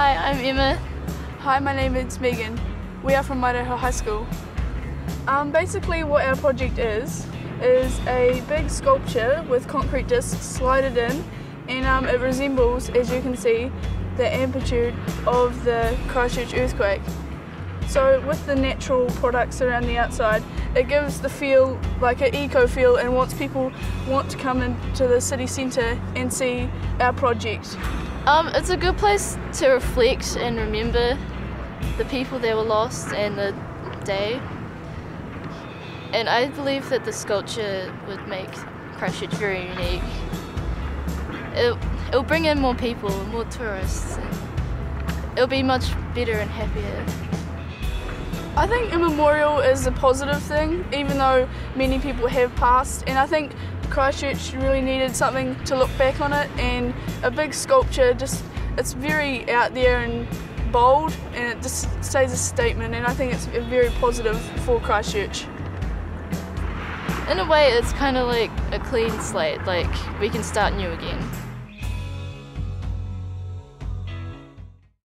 Hi, I'm Emma. Hi, my name is Megan. We are from Mairehau High School. Um, basically what our project is, is a big sculpture with concrete discs slided in and um, it resembles, as you can see, the amplitude of the Christchurch earthquake. So with the natural products around the outside, it gives the feel like an eco feel and wants people want to come into the city centre and see our project. Um, it's a good place to reflect and remember the people that were lost and the day. And I believe that the sculpture would make Christchurch very unique. It, it'll bring in more people, more tourists. it'll be much better and happier. I think a memorial is a positive thing, even though many people have passed. And I think Christchurch really needed something to look back on it, and a big sculpture just it's very out there and bold, and it just stays a statement. And I think it's very positive for Christchurch. In a way, it's kind of like a clean slate, like we can start new again.